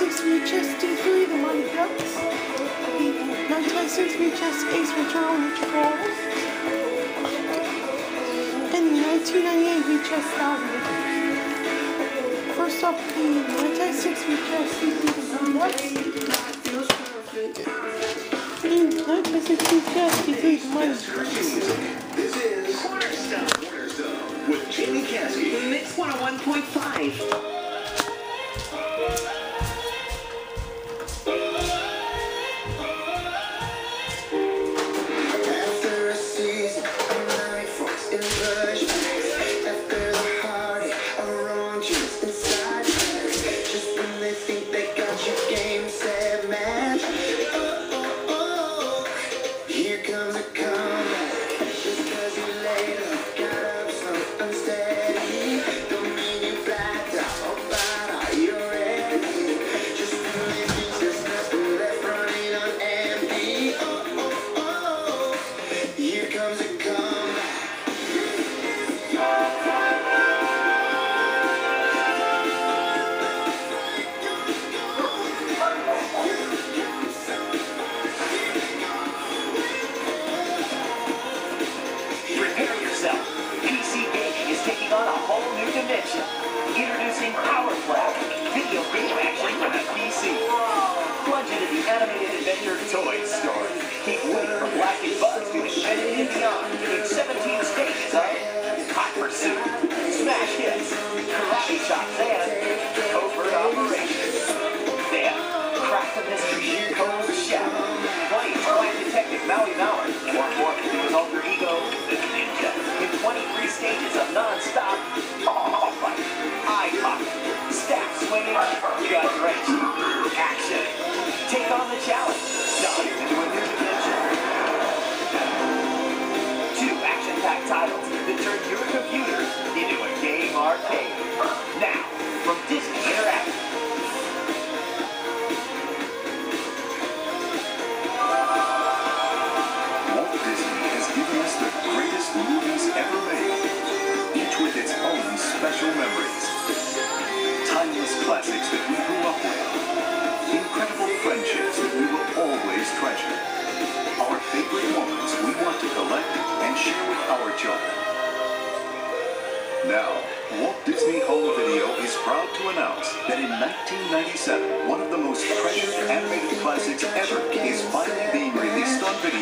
63 chest D3, the one cup. 1963 chest ace return neutral. And 1998 we chest thousand. First up, the 1963 chest D3, the one cup. 1963 chest D3, the one cup. This is Cornerstone with Jamie Cassidy. Mix 101.5. America.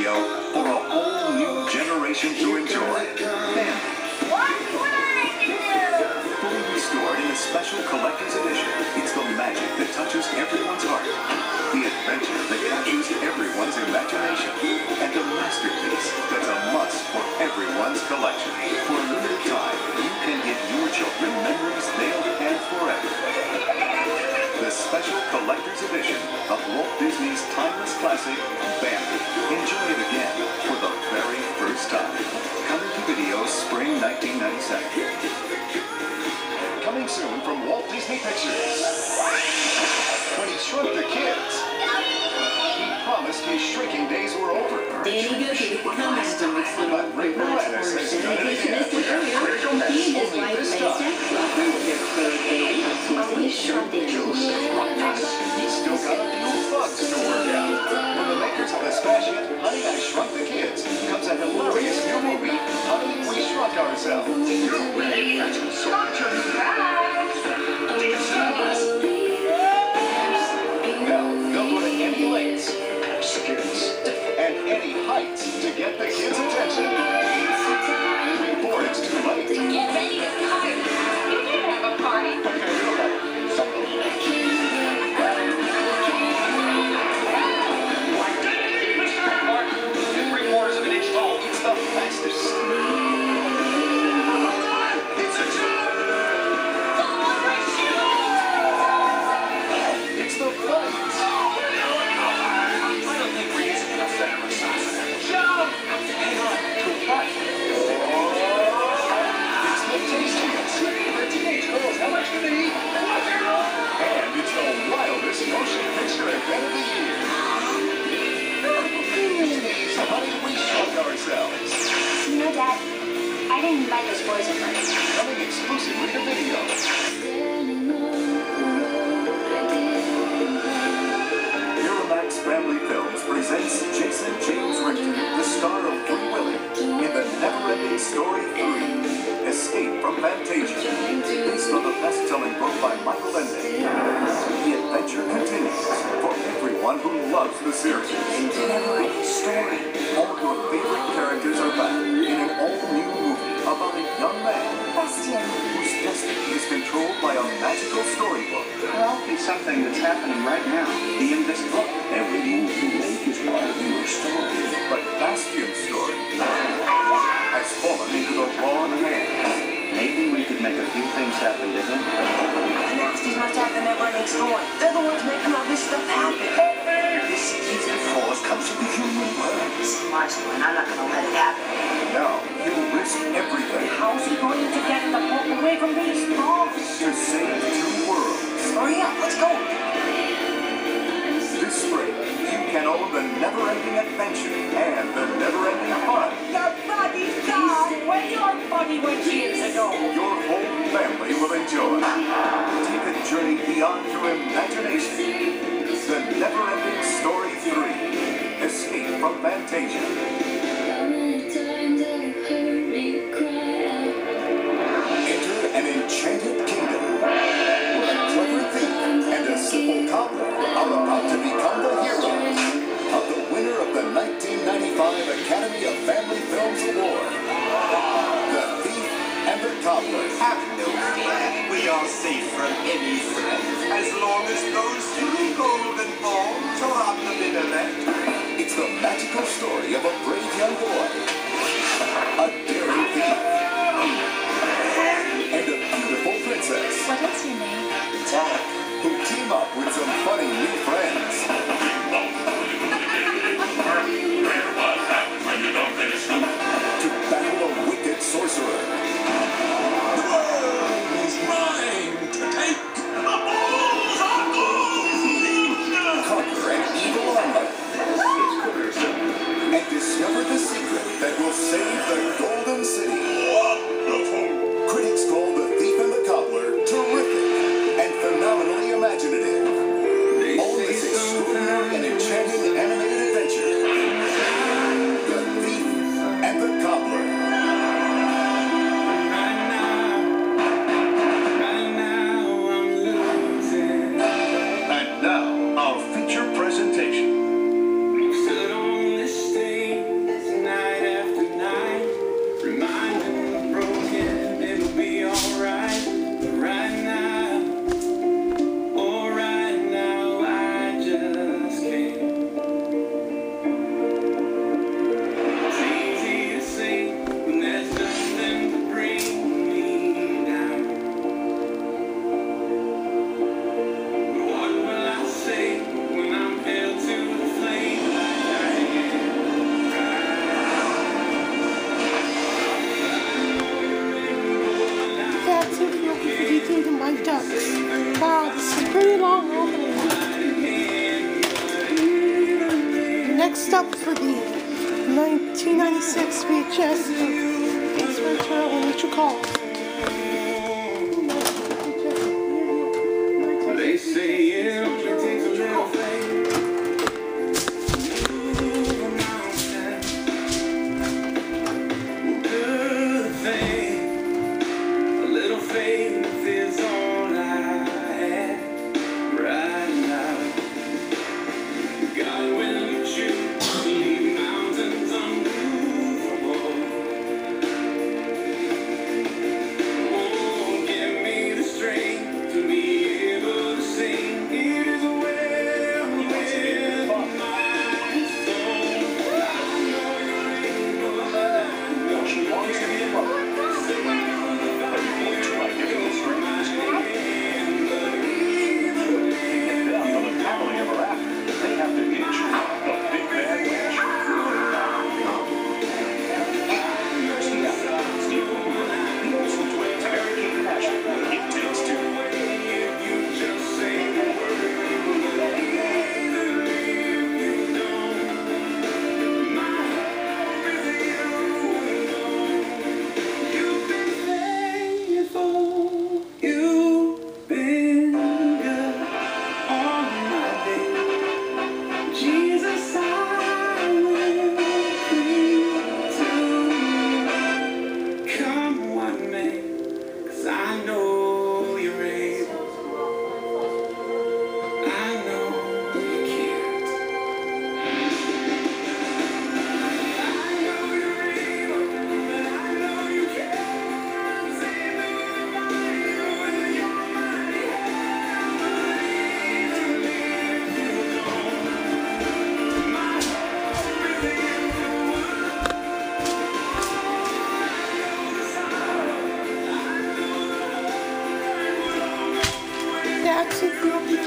radio for a whole new generation to enjoy. Bambi. What Fully restored in a special collector's edition, it's the magic that touches everyone's heart, the adventure that captures everyone's imagination, and a masterpiece that's a must for everyone's collection. For a limited time, you can give your children memories they'll have forever the special collector's edition of Walt Disney's timeless classic, Bambi. Enjoy it again for the very first time. Coming to video spring 1997. Coming soon from Walt Disney Pictures. When he shrunk the kids promised his shrinking days were over. Danny Goki the comeback from. But Rachel Madness has done it again. Rachel Madness, only this sure still got a deal? Everyone who loves the series. Ending story. All your favorite characters are back in an all new movie about a young man Bastian. whose destiny is controlled by a magical storybook. Well, it's something that's happening right now in this book. Every move you make is part of your story. But Bastian's story has fallen into the wrong hands. Maybe we could make a few things happen to him. The Nasties must have the never-ending story. They're the ones making all this stuff happen. This evil force comes from the human is my story, and I'm not gonna let it happen. Now he'll risk everything How's he going to get the book away from these dogs? to save two worlds. Hurry up, let's go. This spring, you can own the never-ending adventure and the never-ending fun. Your buddy's dog. Where's your buddy went years ago? Your whole family will enjoy. As long as those two golden balls are on the minaret. It's the magical story of a brave young boy, a daring thief, and a beautiful princess. What is your name? Jack, who team up with some funny new friends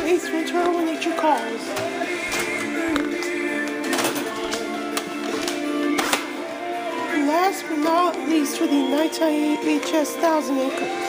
is return at your calls. Last but not least, for the 1988 HS 1000 acre.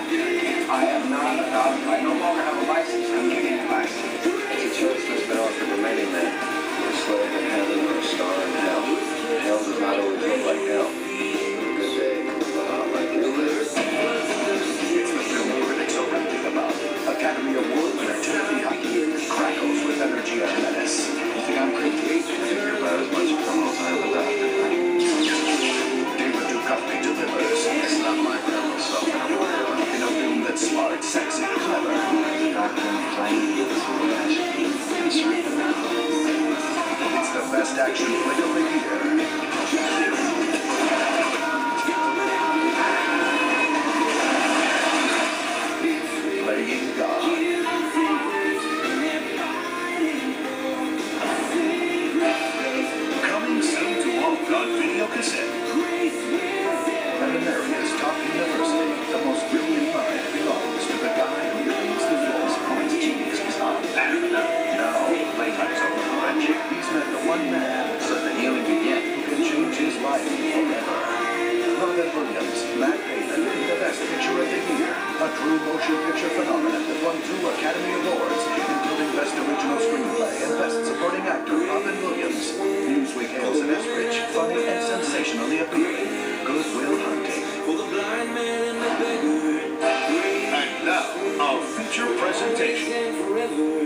I am not a adopted. I no longer have a license. I'm getting a license. It's a choice that's been offered many men. You're a slave in heaven or a star in hell. Hell does not always look like hell. Good day, not like real living. It's Mr. Moore that so think about. Academy Award winner Timothy Hockey crackles with energy and menace. You think I'm crazy? you